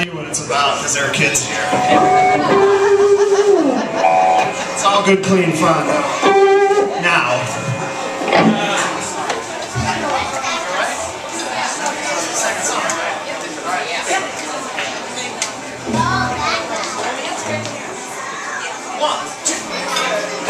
tell you what it's about because there are kids here. It's all good, clean fun. Now. One, two, three.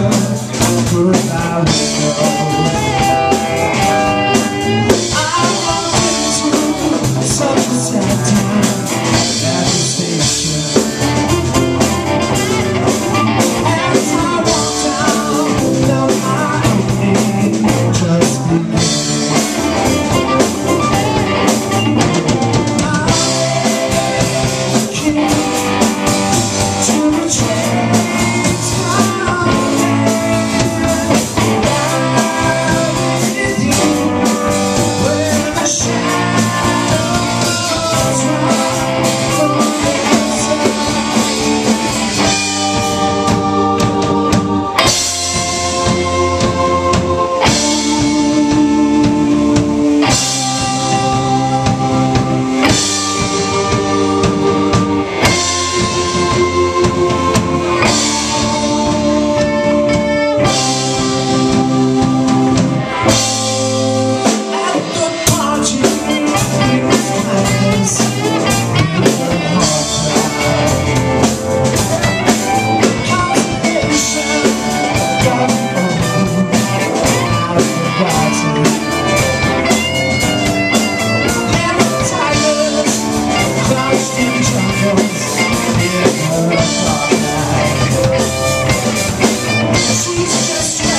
Put my window It's just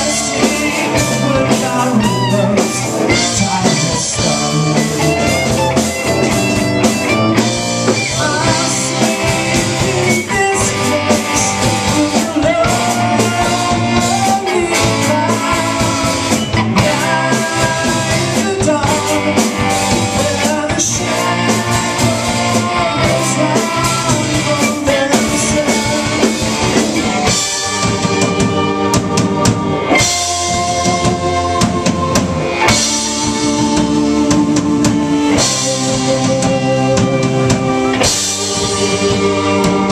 you.